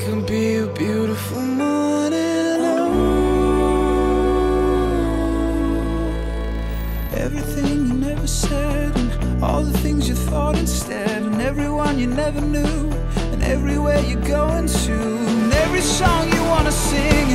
could be a beautiful morning Oh, Everything you never said, and all the things you thought instead, and everyone you never knew, and everywhere you're going to, and every song you wanna sing.